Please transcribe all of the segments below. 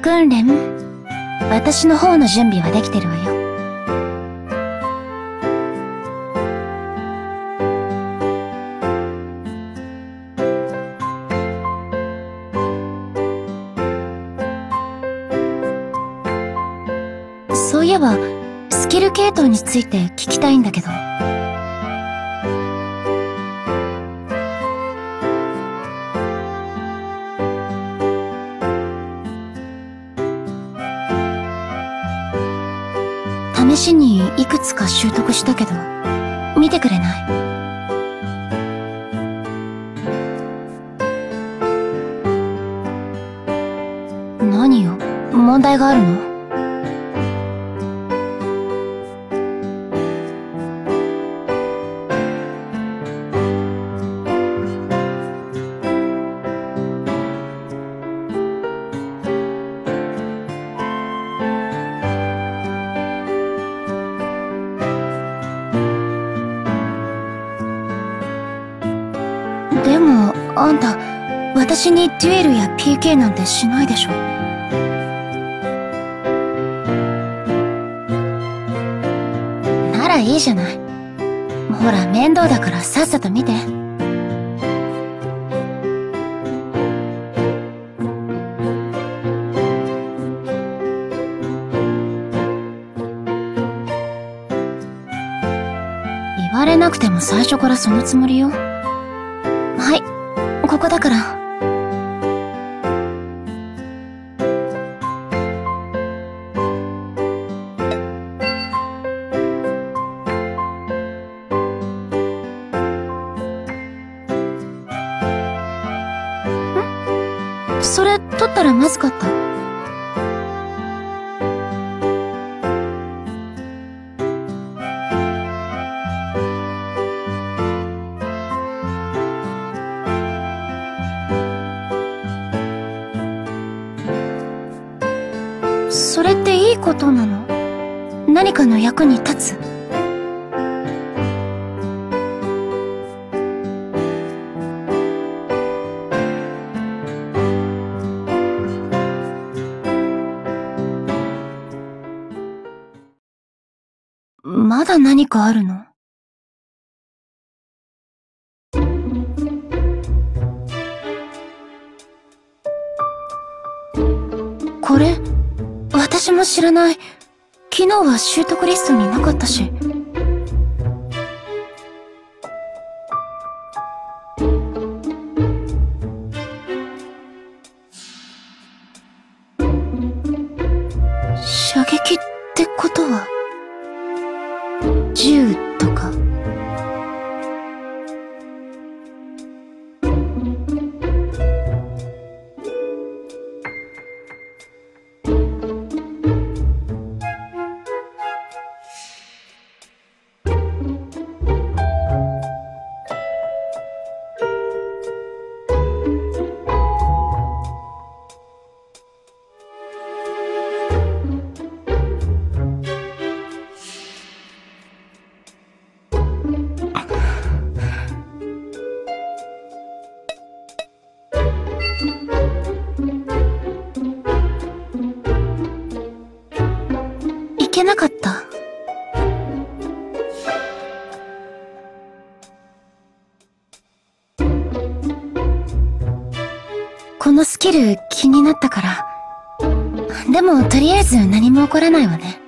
訓練？私の方の準備はできてるわよ。そういえば、スキル系統について聞きたいんだけど。にいくつか習得したけど、見てくれない？何よ？問題があるの？デュエルや PK なんてしないでしょ。ならいいじゃない。ほら、面倒だからさっさと見て。言われなくても最初からそのつもりよ。はい、ここだから。ことなの？何かの役に立つ？まだ何かあるの？知らない。昨日は習得リストになかったし。いけなかった。このスキル気になったから。でも、とりあえず何も起こらないわね。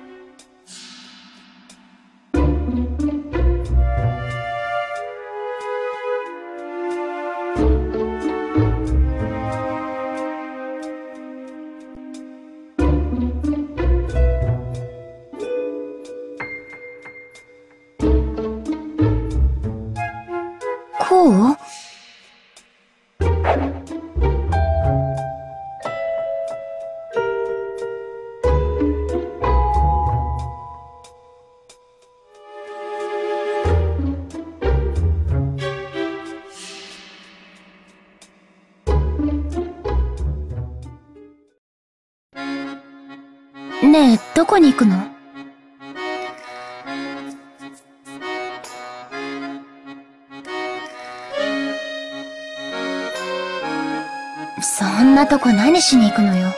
どこに行くの？そんなとこ何しに行くのよ？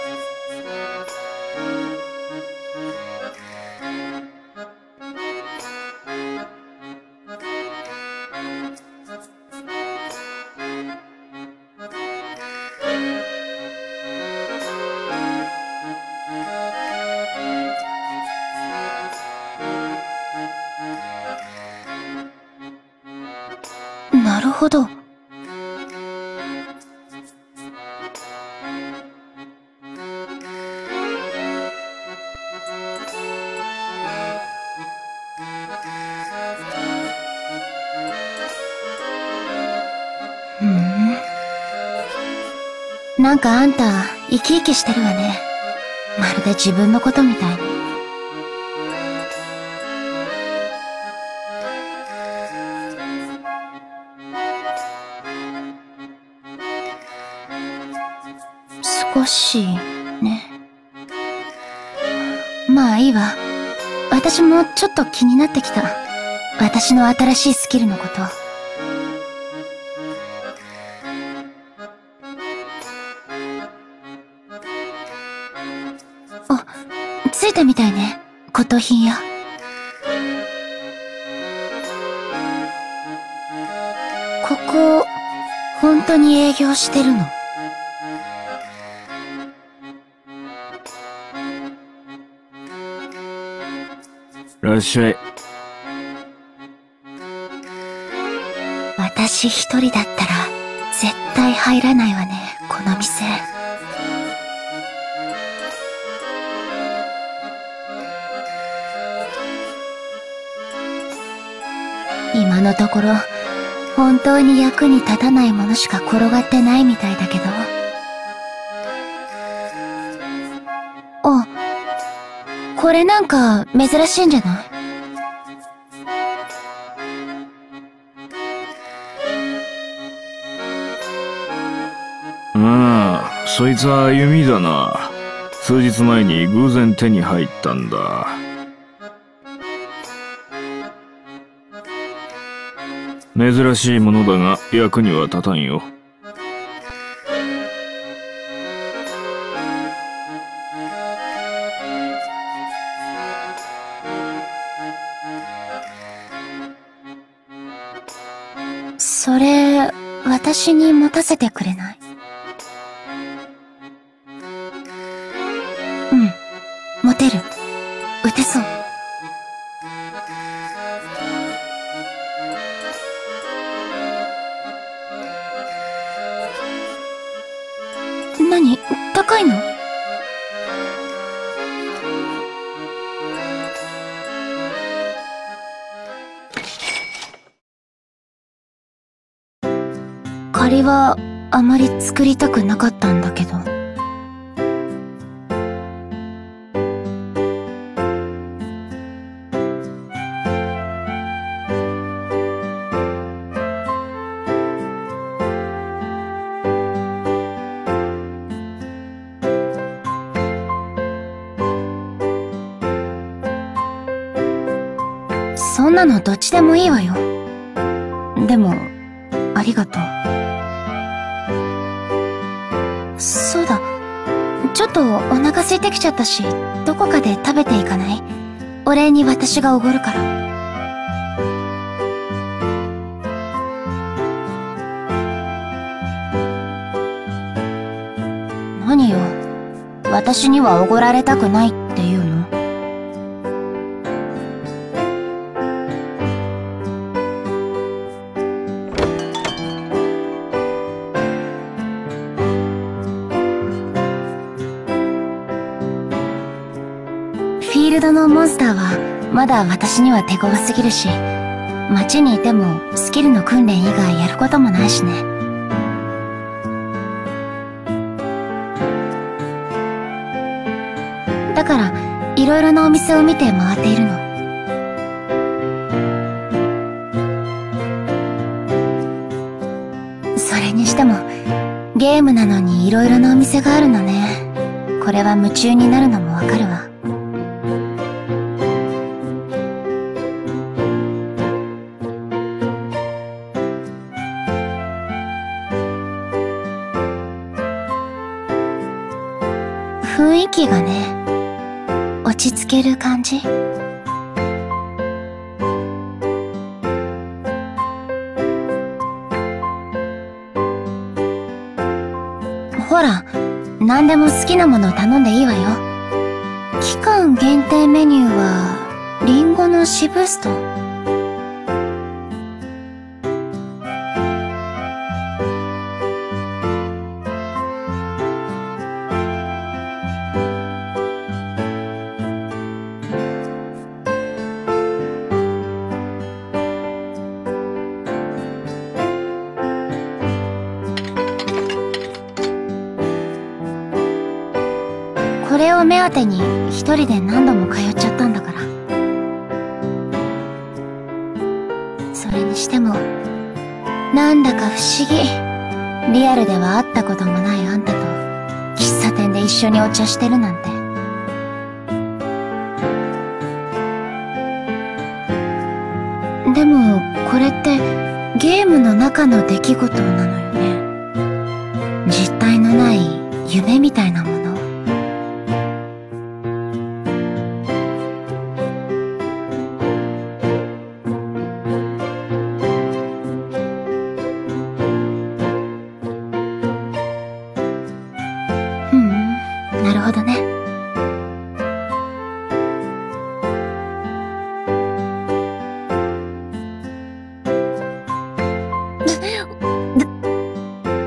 ほど。なんかあんた、生き生きしてるわね。まるで自分のことみたいに。少し、ね。まあいいわ。私もちょっと気になってきた。私の新しいスキルのこと。あ、ついたみたいね。骨董品屋。ここ、本当に営業してるの？らっしゃい。私一人だったら、絶対入らないわね、この店。今のところ、本当に役に立たないものしか転がってないみたいだけど。これなんか珍しいんじゃない？ああ、そいつは弓だな。数日前に偶然手に入ったんだ。珍しいものだが役には立たんよ。それ、私に持たせてくれない？うん。持てる。打てそう。はあまり作りたくなかったんだけど。そんなのどっちでもいいわよ。でも、ありがとう。とお腹空いてきちゃったし、どこかで食べていかない？お礼に私がおごるから。何よ。私にはおごられたくないってルドのモンスターはまだ私には手強すぎるし、街にいてもスキルの訓練以外やることもないしね。だから、いろいろなお店を見て回っているの。それにしても、ゲームなのにいろいろなお店があるのね。これは夢中になるのもわかるわ。雰囲気がね、落ち着ける感じ。ほら、何でも好きなものを頼んでいいわよ。期間限定メニューは、リンゴのシブスト。を目当てに一人で何度も通っちゃったんだから。それにしてもなんだか不思議。リアルでは会ったこともないあんたと喫茶店で一緒にお茶してるなんて。でもこれってゲームの中の出来事なのよ。なるほどね。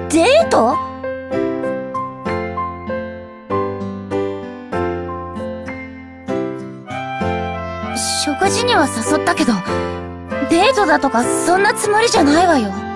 デート？食事には誘ったけどデートだとかそんなつもりじゃないわよ。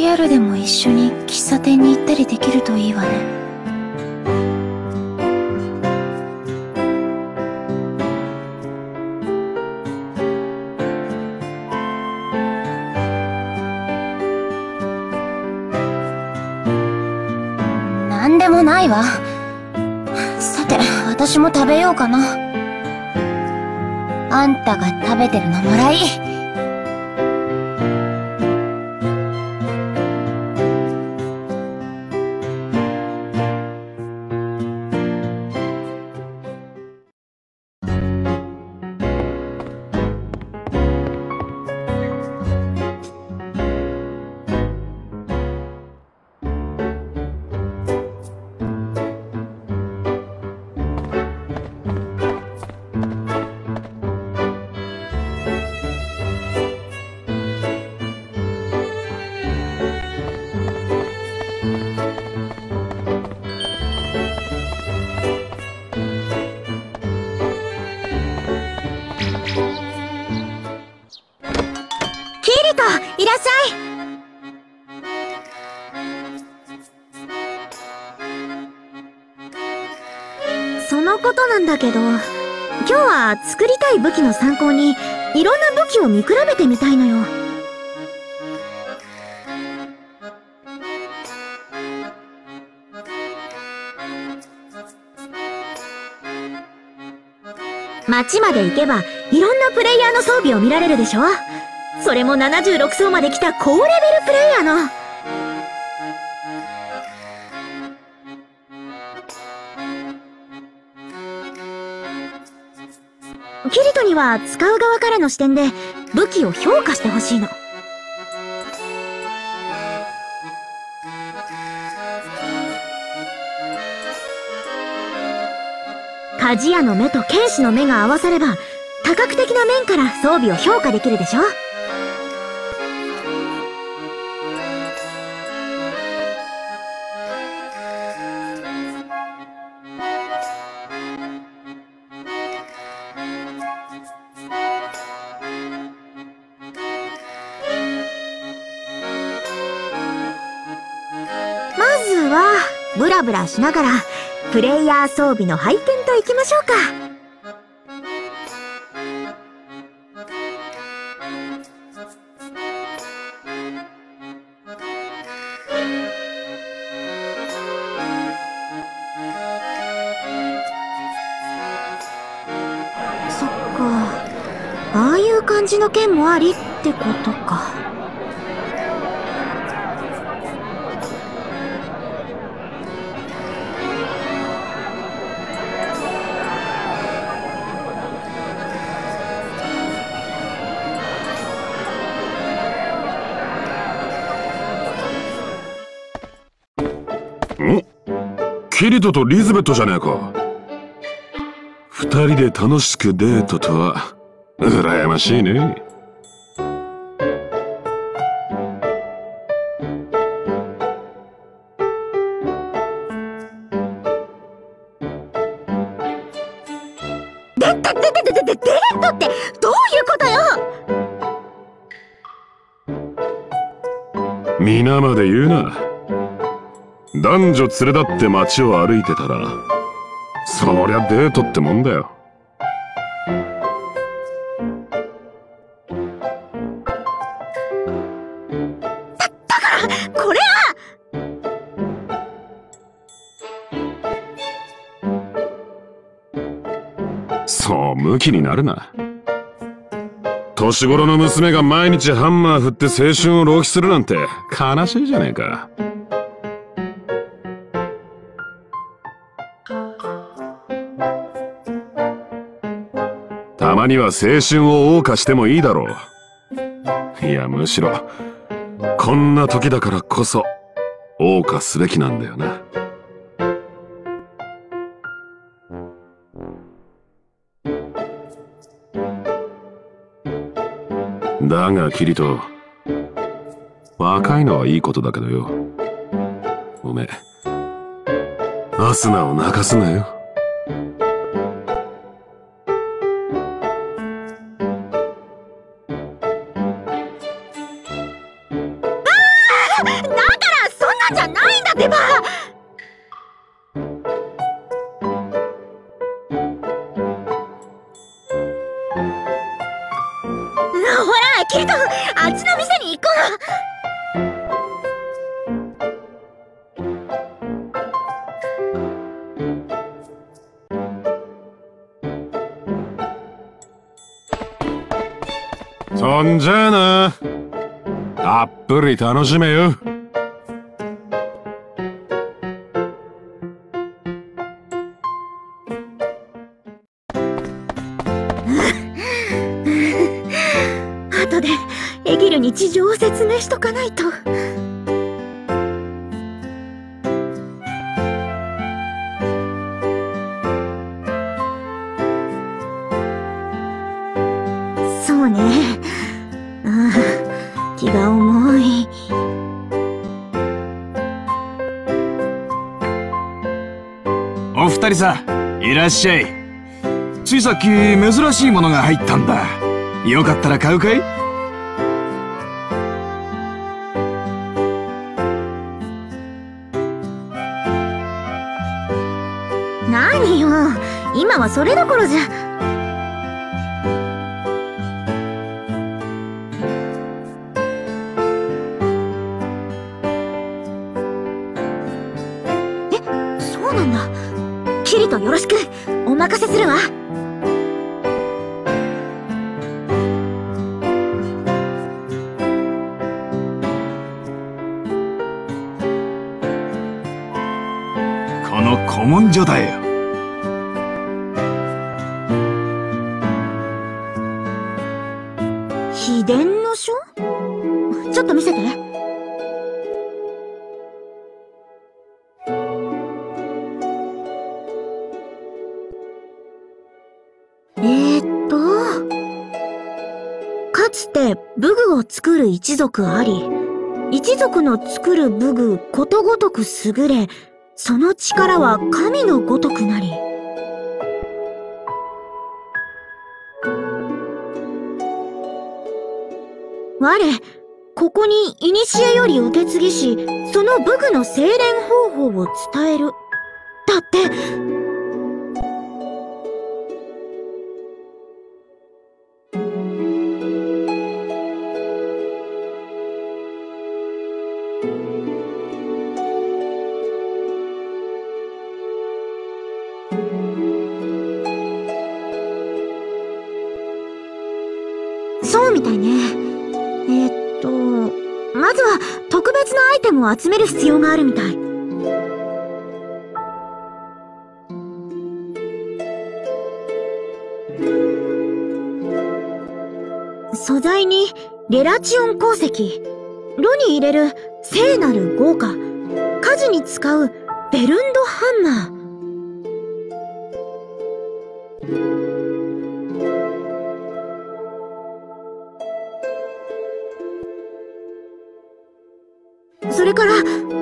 リアルでも一緒に喫茶店に行ったりできるといいわね。なんでもないわ。さて私も食べようかな。あんたが食べてるのもらい。だけど、今日は作りたい武器の参考に、いろんな武器を見比べてみたいのよ。街まで行けば、いろんなプレイヤーの装備を見られるでしょ？それも76層まで来た高レベルプレイヤーの。キリトには使う側からの視点で武器を評価してほしいの。鍛冶屋の目と剣士の目が合わされば多角的な面から装備を評価できるでしょラブラしながらプレイヤー装備の拝見といきましょうか。そっか。ああいう感じの剣もありってことか。キリトとリズベットじゃねえか。二人で楽しくデートとは、羨ましいね。で、で、で、で、で、デートってどういうことよ？皆まで言うな。男女連れ立って街を歩いてたら、そりゃデートってもんだよ。そう、ムキになるな。年頃の娘が毎日ハンマー振って青春を浪費するなんて悲しいじゃねえか。まには青春を謳歌してもいいだろう。いや、むしろ、こんな時だからこそ、謳歌すべきなんだよな。だが、キリト、若いのはいいことだけどよ。おめえ、アスナを泣かすなよ。そんじゃあな。たっぷり楽しめよ。後で、エギルに事情を説明しとかないと。りさん、いらっしゃい。ついさっき珍しいものが入ったんだ。よかったら買うかい？何よ。今はそれどころじゃ。ちょっと見せて。えー、っと、かつて武具を作る一族あり、一族の作る武具ことごとく優れ、その力は神のごとくなり。我、ここに古より受け継ぎし、その武具の精錬方法を伝える。だって、そうみたいね。イテムを集める必要があるみたい。素材にレラチオン鉱石、炉に入れる聖なる豪華、火事に使うベルンドハンマー。から、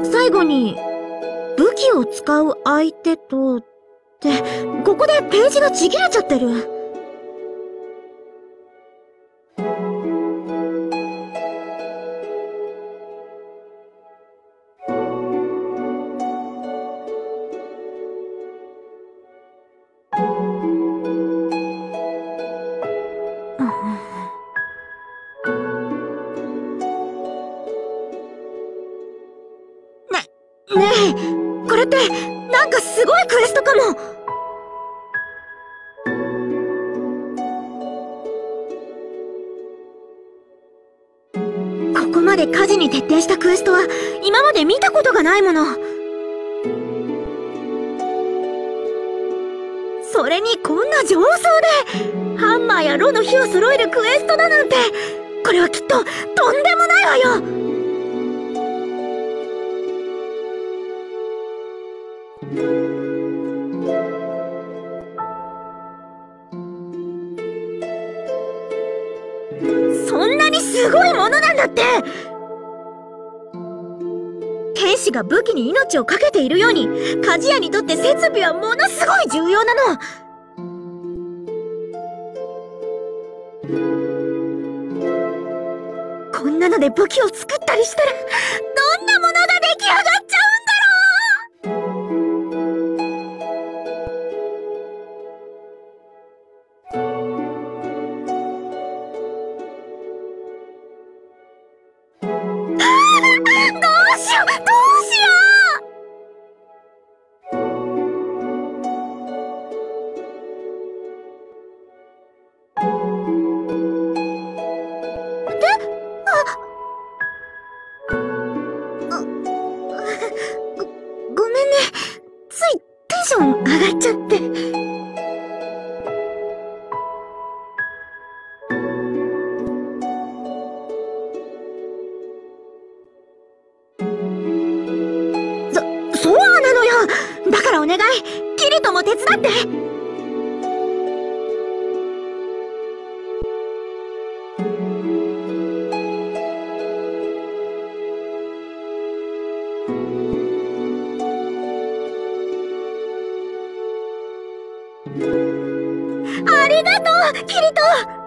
最後に、武器を使う相手と、って、ここでページがちぎれちゃってる。それにこんな上層で、ハンマーやロの火を揃えるクエストだなんて、これはきっと、とんでもないわよ。そんなにすごいものなんだって。天使が武器に命を懸けているように、鍛冶屋にとって設備はものすごい重要なの。こんなので武器を作ったりしたら、どんなものが出来上がる手伝って。ありがとうキリト。